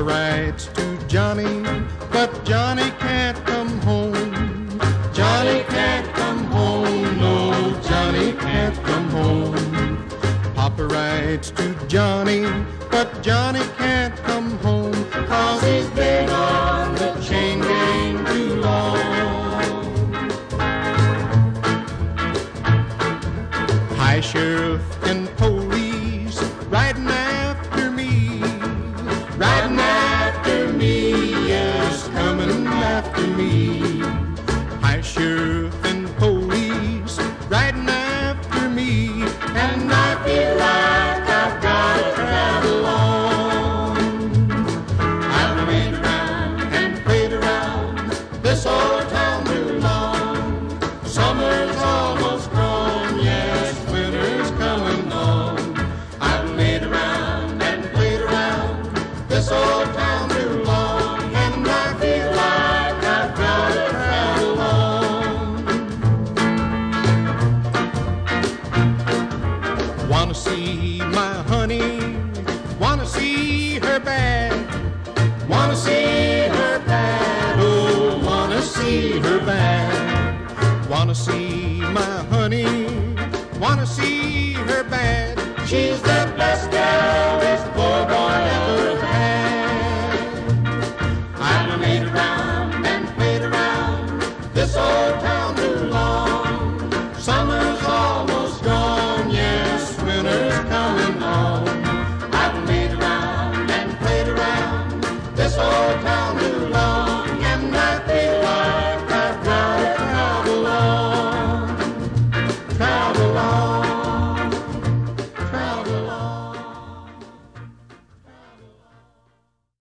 writes to Johnny, but Johnny can't come home. Johnny can't come home, no, Johnny can't come home. Papa writes to Johnny, but Johnny can't come home, cause he's been on the chain gang too long. High, Sheriff. me. High sheriff and police riding after me, and I feel like I've got to travel on. I've ran around and played around this old town too long. Summer's almost gone, yes, winter's coming on. I've played around and played around this old town. Wanna see my honey, wanna see her bad. Wanna see her bad, oh, wanna see her bad. Wanna see my honey, wanna see her bad. She's the